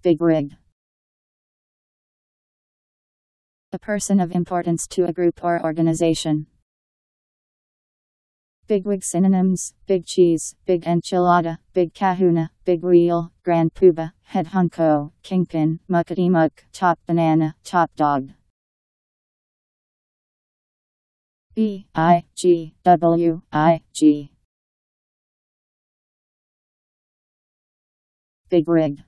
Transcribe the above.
Bigwig. A person of importance to a group or organization. Bigwig synonyms Big Cheese, Big Enchilada, Big Kahuna, Big Wheel, Grand Poobah, Head Honcho, Kingpin, Muckety Muck, Top Banana, Top Dog. B I G W I G. Bigwig.